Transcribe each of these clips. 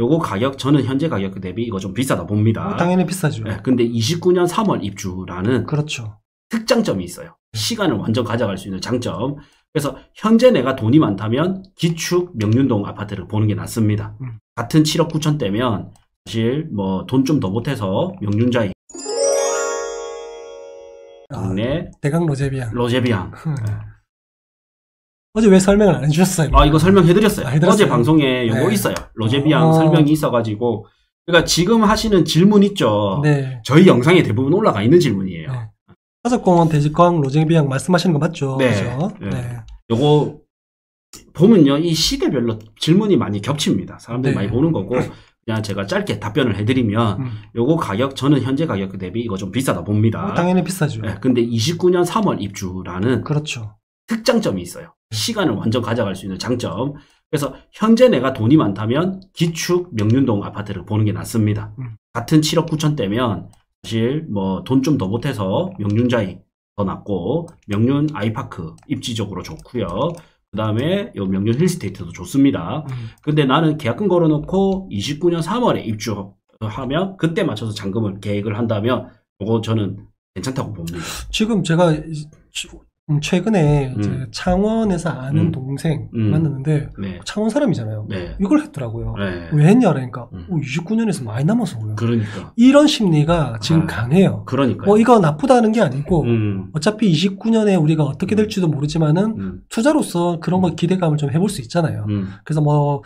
요거 가격 저는 현재 가격 대비 이거 좀 비싸다 봅니다. 어, 당연히 비싸죠. 네, 근데 29년 3월 입주라는 그렇죠. 특장점이 있어요. 시간을 완전 가져갈 수 있는 장점. 그래서 현재 내가 돈이 많다면 기축 명륜동 아파트를 보는 게 낫습니다. 음. 같은 7억 9천대면 사실 뭐 돈 좀 더 보태서 명륜자이 아, 동네 대강 로제비앙. 로제비앙 음. 어제 왜 설명을 안 해주셨어요? 아 이거 설명해드렸어요. 아? 어제 방송에 요거 네. 있어요. 로제비앙 어. 설명이 있어가지고 그러니까 지금 하시는 질문 있죠. 네. 저희 영상에 대부분 올라가 있는 질문이에요. 네. 화석공원 대직광 로제비앙 말씀하시는 거 맞죠? 네. 그죠? 네. 네. 요거 보면요 이 시대별로 질문이 많이 겹칩니다. 사람들이 네. 많이 보는 거고 그냥 제가 짧게 답변을 해드리면 음. 요거 가격 저는 현재 가격 대비 이거 좀 비싸다 봅니다. 어, 당연히 비싸죠. 네, 근데 29년 3월 입주라는 그렇죠. 특장점이 있어요. 시간을 완전 가져갈 수 있는 장점. 그래서 현재 내가 돈이 많다면 기축 명륜동 아파트를 보는 게 낫습니다. 음. 같은 7억 9천대면 사실 뭐 돈 좀더 보태서 명륜자이 더 낫고 명륜 아이파크 입지적으로 좋고요. 그 다음에 요 명륜 힐스테이트도 좋습니다. 음. 근데 나는 계약금 걸어놓고 29년 3월에 입주하면 그때 맞춰서 잔금을 계획을 한다면 요거 저는 괜찮다고 봅니다. 지금 제가 최근에 음. 창원에서 아는 음. 동생 음. 만났는데 네. 창원 사람이잖아요. 네. 이걸 했더라고요. 네. 왜 했냐 그러니까 음. 29년에서 많이 남아서 그래요. 그러니까. 이런 심리가 지금 아. 강해요. 그러니까. 뭐 이거 나쁘다는 게 아니고 음. 어차피 29년에 우리가 어떻게 될지도 모르지만은 음. 투자로서 그런 거 기대감을 좀 해볼 수 있잖아요. 음. 그래서 뭐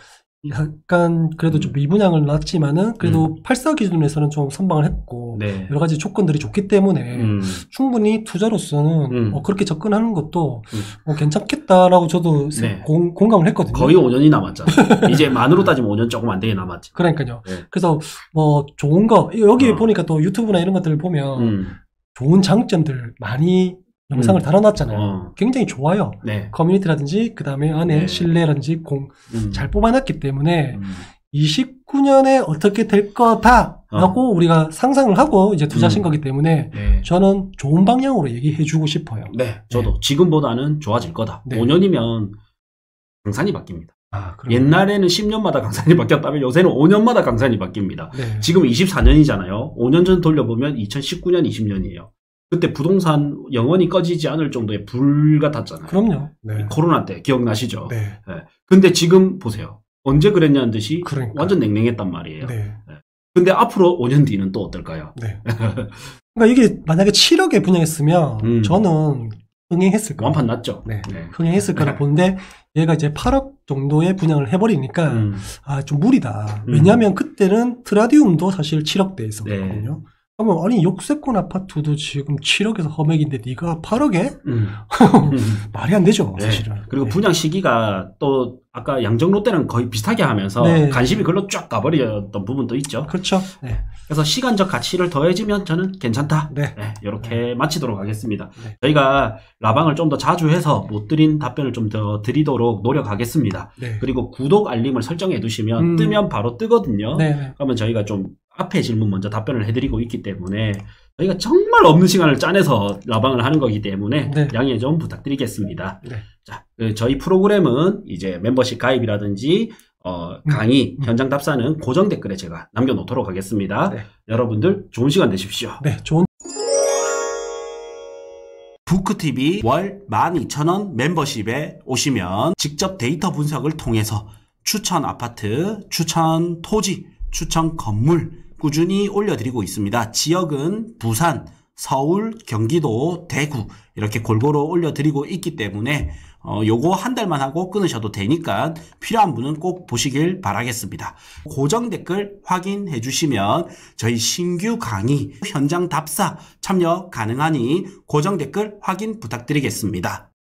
약간 그래도 좀 미분양을 놨지만은 그래도 84 기준에서는 좀 선방을 했고 네. 여러 가지 조건들이 좋기 때문에 음. 충분히 투자로서는 음. 어, 그렇게 접근하는 것도 음. 어, 괜찮겠다라고 저도 네. 공, 공감을 했거든요. 거의 5년이 남았잖아요. 이제 만으로 따지면 5년 조금 안 되게 남았지. 그러니까요. 네. 그래서 뭐 좋은 거 여기 어. 보니까 또 유튜브나 이런 것들을 보면 음. 좋은 장점들 많이 영상을 음. 달아놨잖아요. 어. 굉장히 좋아요. 네. 커뮤니티라든지 그 다음에 안에 네. 실내라든지 공잘 음. 뽑아놨기 때문에 음. 29년에 어떻게 될 거다라고 우리가 상상을 하고 이제 투자하신 음. 거기 때문에 네. 저는 좋은 방향으로 얘기해 주고 싶어요. 네. 저도 지금보다는 좋아질 거다. 네. 5년이면 강산이 바뀝니다. 아. 옛날에는 10년마다 강산이 바뀌었다면 요새는 5년마다 강산이 바뀝니다. 네. 지금 24년이잖아요. 5년 전 돌려보면 2019년, 20년이에요. 그때 부동산 영원히 꺼지지 않을 정도의 불 같았잖아요. 그럼요. 네. 코로나 때 기억나시죠? 네. 근데 지금 보세요. 언제 그랬냐는 듯이 그러니까. 완전 냉랭했단 말이에요. 네. 근데 앞으로 5년 뒤는 또 어떨까요? 네. 그러니까 이게 만약에 7억에 분양했으면 음. 저는 흥행했을 거예요. 완판 났죠? 네. 네. 흥행했을 거라 네. 보는데 얘가 이제 8억 정도의 분양을 해버리니까 음, 아좀 무리다. 음. 왜냐하면 그때는 트라디움도 사실 7억대 있었거든요. 네. 그러면 아니 욕세권 아파트도 지금 7억에서 험액인데 네가 8억에 음. 음. 말이 안 되죠 네. 사실은. 그리고 네. 분양 시기가 또 아까 양정로 때랑 거의 비슷하게 하면서 네. 관심이 글로 쫙 가버렸던 부분도 있죠. 그렇죠. 네. 그래서 시간적 가치를 더해지면 저는 괜찮다. 네. 이렇게 마치도록 하겠습니다. 네. 저희가 라방을 좀 더 자주 해서 못 드린 답변을 좀 더 드리도록 노력하겠습니다. 네. 그리고 구독 알림을 설정해 두시면 음. 뜨면 바로 뜨거든요. 네. 네. 그러면 저희가 좀 앞에 질문 먼저 답변을 해드리고 있기 때문에 저희가 정말 없는 시간을 짜내서 라방을 하는 거기 때문에 네. 양해 좀 부탁드리겠습니다. 네. 자, 그 저희 프로그램은 이제 멤버십 가입이라든지 어, 강의, 음. 현장 답사는 고정 댓글에 제가 남겨놓도록 하겠습니다. 네. 여러분들 좋은 시간 되십시오. 네. 좋은 부크TV 월 12,000원 멤버십에 오시면 직접 데이터 분석을 통해서 추천 아파트, 추천 토지, 추천 건물 꾸준히 올려드리고 있습니다. 지역은 부산, 서울, 경기도, 대구 이렇게 골고루 올려드리고 있기 때문에 어, 요거 한 달만 하고 끊으셔도 되니까 필요한 분은 꼭 보시길 바라겠습니다. 고정 댓글 확인해 주시면 저희 신규 강의 현장 답사 참여 가능하니 고정 댓글 확인 부탁드리겠습니다.